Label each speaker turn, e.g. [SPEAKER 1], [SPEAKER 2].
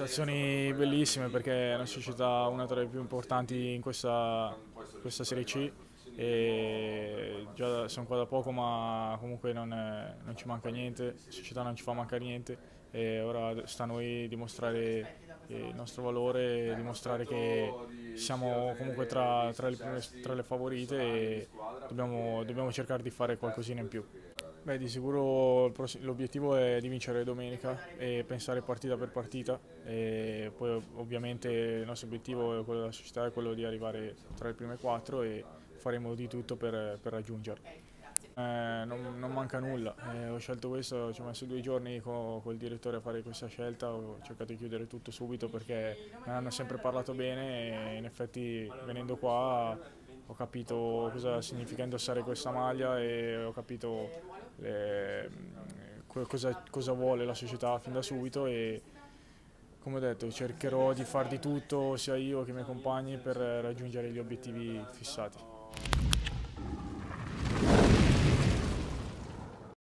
[SPEAKER 1] Sensazioni bellissime perché è una società una tra le più importanti in questa, questa Serie C e già sono qua da poco ma comunque non, è, non, ci manca niente, la società non ci fa mancare niente e ora sta a noi dimostrare il nostro valore, dimostrare che siamo comunque tra, tra, le, tra le, favorite e dobbiamo, dobbiamo cercare di fare qualcosina in più. Beh, di sicuro l'obiettivo è di vincere domenica e pensare partita per partita e poi ovviamente il nostro obiettivo quello della società è quello di arrivare tra le prime quattro e faremo di tutto per, per raggiungerlo. Eh, non, non, manca nulla, eh, ho scelto questo, ci ho messo due giorni con, il direttore a fare questa scelta, ho cercato di chiudere tutto subito perché ne hanno sempre parlato bene e in effetti venendo qua ho capito cosa significa indossare questa maglia e ho capito le, cosa, cosa, vuole la società fin da subito e come ho detto cercherò di far di tutto sia io che i miei compagni per raggiungere gli obiettivi fissati.